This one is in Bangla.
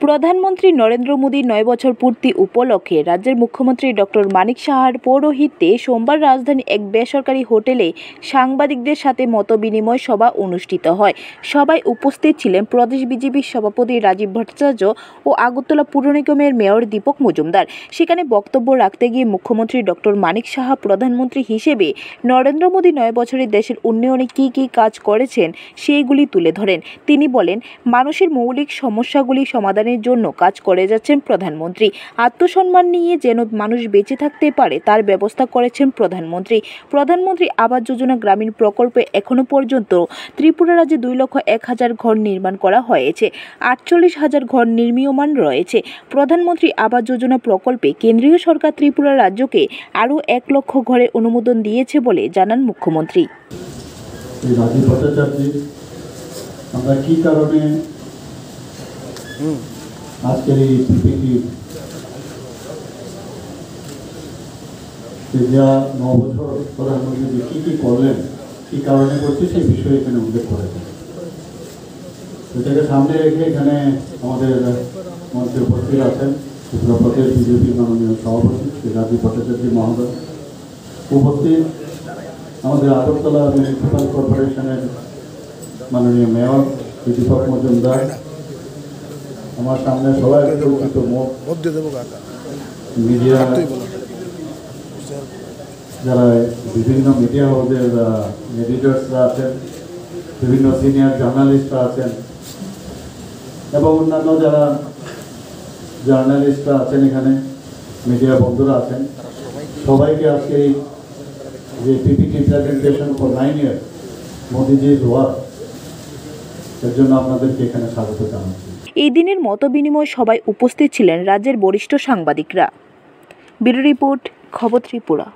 প্রধানমন্ত্রী নরেন্দ্র মোদীর নয় বছর পূর্তি উপলক্ষে রাজ্যের মুখ্যমন্ত্রী ডক্টর মানিক সাহার পৌরোহিত্যে সোমবার রাজধানী এক বেসরকারি হোটেলে সাংবাদিকদের সাথে মতবিনিময় সভা অনুষ্ঠিত হয়। সভায় উপস্থিত ছিলেন প্রদেশ বিজেপির সভাপতি রাজীব ভট্টাচার্য ও আগরতলা পুর নিগমের মেয়র দীপক মজুমদার। সেখানে বক্তব্য রাখতে গিয়ে মুখ্যমন্ত্রী ডক্টর মানিক সাহা প্রধানমন্ত্রী হিসেবে নরেন্দ্র মোদী নয় বছরে দেশের উন্নয়নে কী কী কাজ করেছেন, সেইগুলি তুলে ধরেন। তিনি বলেন, মানুষের মৌলিক সমস্যাগুলি সমাধানের জন্য কাজ করে যাচ্ছেন প্রধানমন্ত্রী। আত্মসম্মান নিয়ে যেন মানুষ বেঁচে থাকতে পারে তার ব্যবস্থা করেছেন প্রধানমন্ত্রী। প্রধানমন্ত্রী আবাস যোজনা গ্রামীণ প্রকল্পে এখনও পর্যন্ত ত্রিপুরা রাজ্যে দুই লক্ষ এক হাজার ঘর নির্মাণ করা হয়েছে। আটচল্লিশ হাজার ঘর নির্মীয়মান রয়েছে। প্রধানমন্ত্রী আবাস যোজনা প্রকল্পে কেন্দ্রীয় সরকার ত্রিপুরা রাজ্যকে আরও এক লক্ষ ঘরের অনুমোদন দিয়েছে বলে জানান মুখ্যমন্ত্রী। এই রাজীব ভট্টাচার্য আমরা কি কারণে আজকের এই পিপিটি যা ন বছর প্রধানমন্ত্রী কী কী করলেন, কী কারণে করছে সেই বিষয়ে এখানে উল্লেখ করেছেন। এটাকে সামনে রেখে এখানে আমাদের মঞ্চে উপস্থিত আছেন ত্রিপুরা প্রদেশ বিজেপির মাননীয় সভাপতি শ্রী রাজীব ভট্টাচার্য মহোদয়। উপস্থিত আমাদের আগরতলা মিউনিসিপ্যাল কর্পোরেশনের মাননীয় মেয়র দীপক মজুমদার। আমার সামনে সবাই পরিচিত মুখ মধ্যে দেবো কাকা। মিডিয়া যারা বিভিন্ন মিডিয়া হাউসের এডিটর্সরা আছেন বিভিন্ন সিনিয়র জার্নালিস্টরা আছেন এবং অন্যান্য যারা জার্নালিস্টরা আছেন এখানে মিডিয়া বন্ধুরা আছেন সবাইকে আজকে এই যে PPT presentation for nine year মোদিজির ওয়ার্ক এর জন্য আপনাদেরকে এখানে স্বাগত জানাচ্ছি। এই দিনের মত বিনিময় সবাই উপস্থিত ছিলেন রাজ্যের বরিষ্ঠ সাংবাদিকরা। ব্যুরো রিপোর্ট খবর ত্রিপুরা।